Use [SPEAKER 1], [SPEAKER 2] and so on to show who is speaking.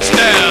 [SPEAKER 1] Touchdown!